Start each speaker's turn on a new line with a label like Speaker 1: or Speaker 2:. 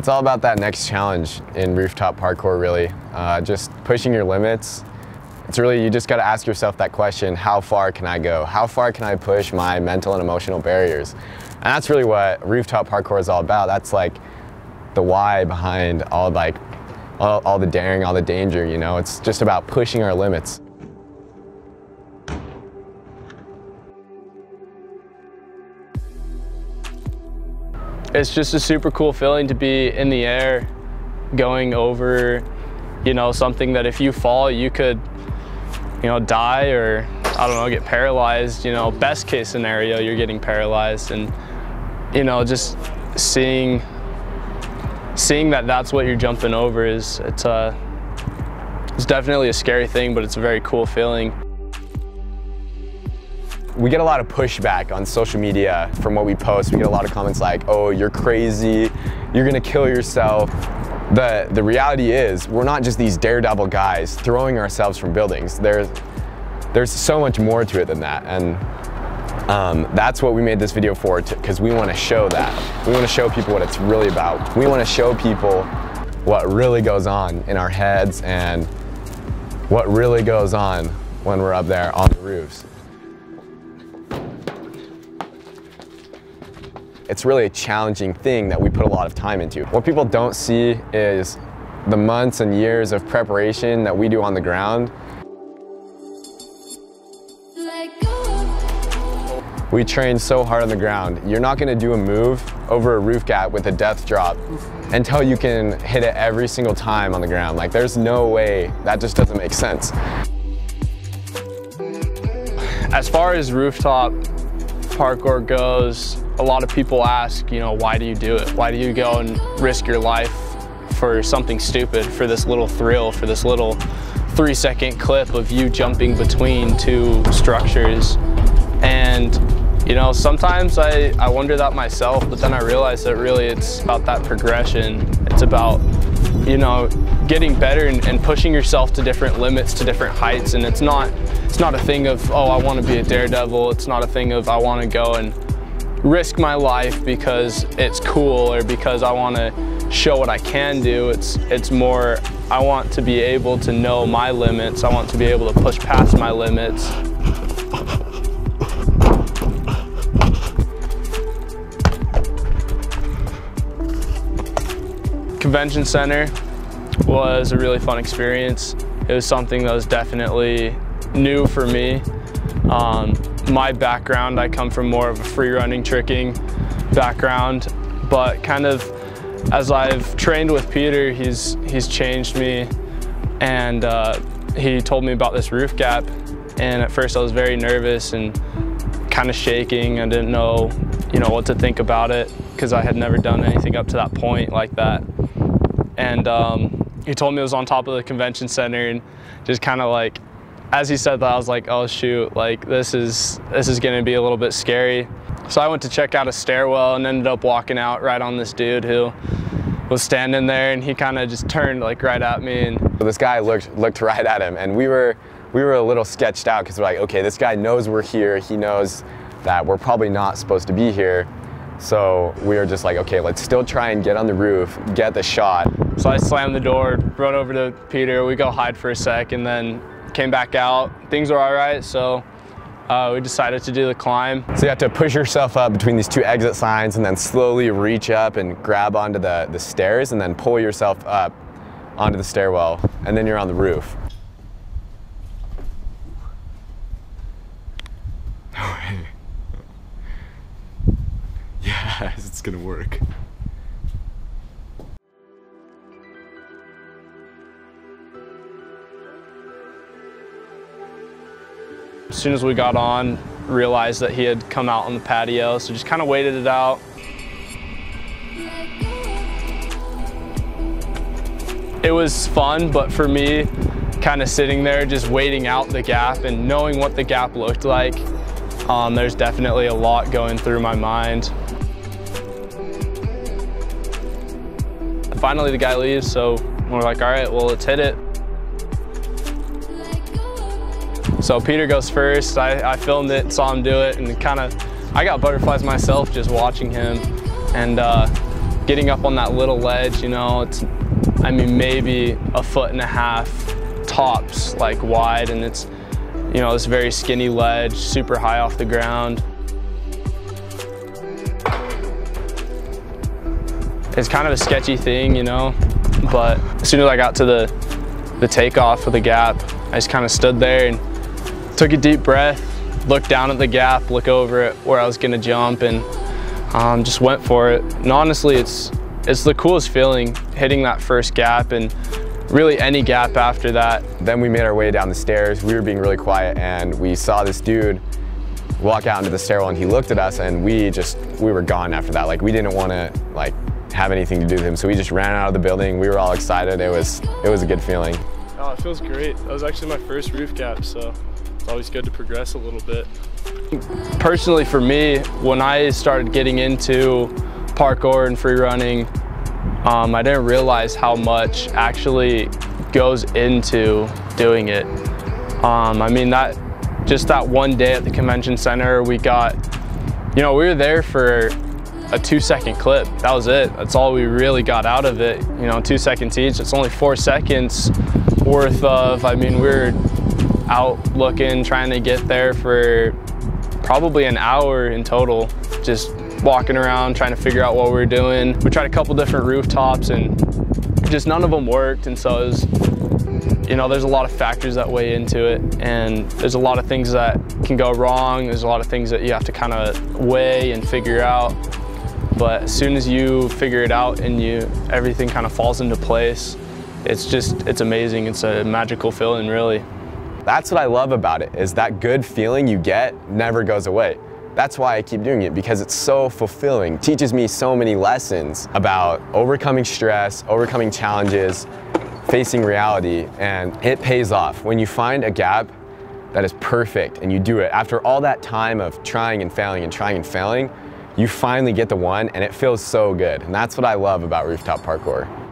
Speaker 1: It's all about that next challenge in rooftop parkour really. Uh, just pushing your limits. It's really, you just gotta ask yourself that question, how far can I go? How far can I push my mental and emotional barriers? And that's really what rooftop parkour is all about. That's like the why behind all like, all, all the daring, all the danger, you know? It's just about pushing our limits.
Speaker 2: It's just a super cool feeling to be in the air going over, you know, something that if you fall, you could, you know, die or, I don't know, get paralyzed. You know, best case scenario, you're getting paralyzed. And, you know, just seeing, seeing that that's what you're jumping over is, it's a, uh, it's definitely a scary thing, but it's a very cool feeling.
Speaker 1: We get a lot of pushback on social media from what we post. We get a lot of comments like, oh, you're crazy, you're gonna kill yourself. The, the reality is, we're not just these daredevil guys throwing ourselves from buildings. There's, there's so much more to it than that. And um, that's what we made this video for, because we want to show that. We want to show people what it's really about. We want to show people what really goes on in our heads and what really goes on when we're up there on the roofs. It's really a challenging thing that we put a lot of time into. What people don't see is the months and years of preparation that we do on the ground. We train so hard on the ground. You're not gonna do a move over a roof gap with a death drop until you can hit it every single time on the ground. Like there's no way, that just doesn't make sense.
Speaker 2: As far as rooftop parkour goes, a lot of people ask, you know, why do you do it? Why do you go and risk your life for something stupid, for this little thrill, for this little three second clip of you jumping between two structures? And, you know, sometimes I, I wonder that myself, but then I realize that really it's about that progression. It's about, you know, getting better and, and pushing yourself to different limits, to different heights. And it's not, it's not a thing of, oh, I want to be a daredevil. It's not a thing of, I want to go and risk my life because it's cool or because I want to show what I can do. It's, it's more, I want to be able to know my limits. I want to be able to push past my limits. Convention Center was a really fun experience. It was something that was definitely new for me. Um, my background, I come from more of a free running tricking background, but kind of as I've trained with Peter, he's, he's changed me and uh, he told me about this roof gap and at first I was very nervous and kind of shaking. I didn't know, you know, what to think about it because I had never done anything up to that point like that. And um, he told me it was on top of the convention center and just kind of like as he said that, I was like, oh shoot, like this is, this is gonna be a little bit scary. So I went to check out a stairwell and ended up walking out right on this dude who was standing there and he kind of just turned like right at me. And
Speaker 1: this guy looked, looked right at him and we were, we were a little sketched out because we're like, okay, this guy knows we're here. He knows that we're probably not supposed to be here. So we were just like, okay, let's still try and get on the roof, get the shot.
Speaker 2: So I slammed the door, run over to Peter, we go hide for a sec, and then came back out. Things were all right, so uh, we decided to do the climb.
Speaker 1: So you have to push yourself up between these two exit signs and then slowly reach up and grab onto the, the stairs and then pull yourself up onto the stairwell and then you're on the roof. Yes, it's gonna work.
Speaker 2: As soon as we got on, realized that he had come out on the patio. So just kind of waited it out. It was fun, but for me, kind of sitting there just waiting out the gap and knowing what the gap looked like, um, there's definitely a lot going through my mind. Finally the guy leaves, so we're like, all right, well, let's hit it. So Peter goes first. I, I filmed it, saw him do it, and kind of, I got butterflies myself just watching him and uh, getting up on that little ledge. You know, it's, I mean, maybe a foot and a half tops, like wide, and it's, you know, this very skinny ledge, super high off the ground. It's kind of a sketchy thing, you know, but as soon as I got to the, the takeoff of the gap, I just kind of stood there and took a deep breath, looked down at the gap, look over it where I was gonna jump and um, just went for it. And honestly, it's, it's the coolest feeling hitting that first gap and really any gap after that.
Speaker 1: Then we made our way down the stairs. We were being really quiet and we saw this dude walk out into the stairwell and he looked at us and we just, we were gone after that. Like we didn't want to like have anything to do with him. So we just ran out of the building. We were all excited. It was, it was a good feeling.
Speaker 2: Oh, it feels great. That was actually my first roof gap, so it's always good to progress a little bit. Personally for me, when I started getting into parkour and free running, um, I didn't realize how much actually goes into doing it. Um, I mean, that just that one day at the convention center, we got, you know, we were there for a two second clip. That was it. That's all we really got out of it. You know, two seconds each. It's only four seconds worth of, I mean, we are out looking, trying to get there for probably an hour in total, just walking around, trying to figure out what we were doing. We tried a couple different rooftops and just none of them worked. And so it was, you know, there's a lot of factors that weigh into it and there's a lot of things that can go wrong. There's a lot of things that you have to kind of weigh and figure out. But as soon as you figure it out and you everything kind of falls into place, it's just, it's amazing. It's a magical feeling, really.
Speaker 1: That's what I love about it, is that good feeling you get never goes away. That's why I keep doing it, because it's so fulfilling. It teaches me so many lessons about overcoming stress, overcoming challenges, facing reality, and it pays off. When you find a gap that is perfect and you do it, after all that time of trying and failing and trying and failing, you finally get the one and it feels so good. And that's what I love about rooftop parkour.